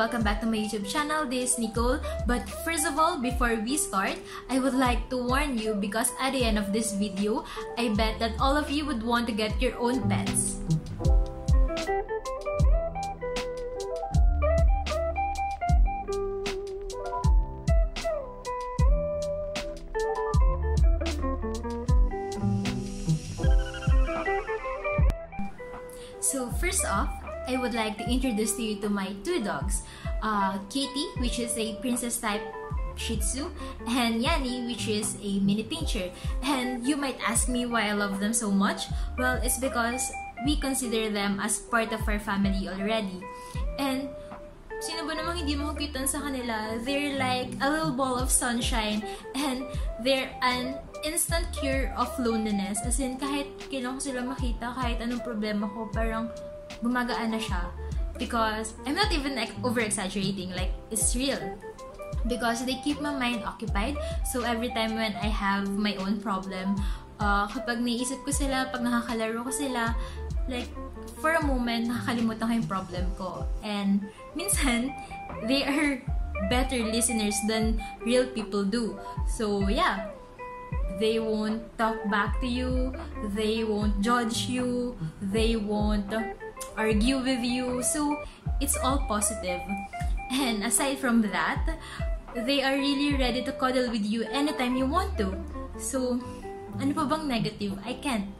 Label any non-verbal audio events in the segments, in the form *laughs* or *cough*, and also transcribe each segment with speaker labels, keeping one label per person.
Speaker 1: Welcome back to my YouTube channel. This is Nicole. But first of all, before we start, I would like to warn you because at the end of this video, I bet that all of you would want to get your own pets. So first off, I would like to introduce to you to my two dogs. Uh, Kitty, which is a princess type Shih Tzu, and Yanni, which is a mini pincher. And you might ask me why I love them so much. Well, it's because we consider them as part of our family already. And sino ba namang hindi makakita sa kanila? They're like a little ball of sunshine and they're an instant cure of loneliness. As in, kahit kailan ko sila makita, kahit anong problema ko, parang gumagaan na siya. Because, I'm not even like, over-exaggerating, like, it's real. Because they keep my mind occupied. So, every time when I have my own problem, uh, kapag naisip ko sila, pag nakakalaro ko sila, like, for a moment, nakakalimutan ko yung problem ko. And, minsan, *laughs* they are better listeners than real people do. So, yeah. They won't talk back to you. They won't judge you. They won't argue with you. So, it's all positive. And aside from that, they are really ready to cuddle with you anytime you want to. So, ano pa bang negative? I can't.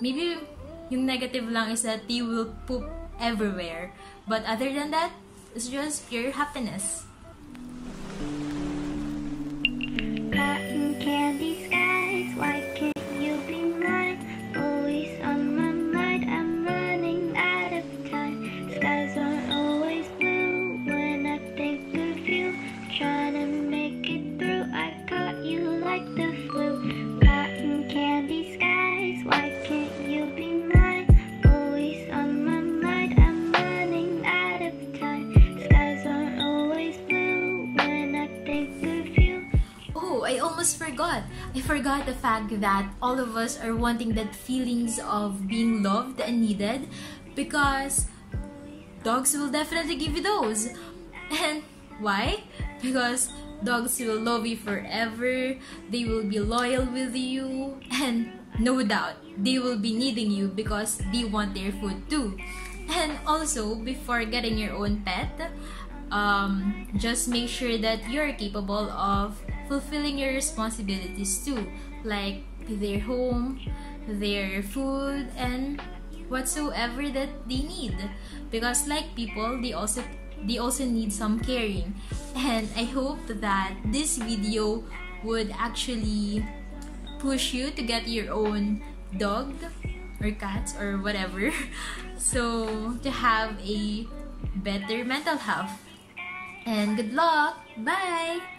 Speaker 1: Maybe yung negative lang is that you will poop everywhere. But other than that, it's just pure happiness.
Speaker 2: Cotton candy skies,
Speaker 1: forgot. I forgot the fact that all of us are wanting that feelings of being loved and needed because dogs will definitely give you those. And why? Because dogs will love you forever, they will be loyal with you, and no doubt they will be needing you because they want their food too. And also, before getting your own pet, um, just make sure that you're capable of fulfilling your responsibilities too, like their home, their food, and whatsoever that they need. Because like people, they also they also need some caring. *laughs* And I hope that this video would actually push you to get your own dog or cats or whatever. *laughs* So to have a better mental health. And good luck. Bye.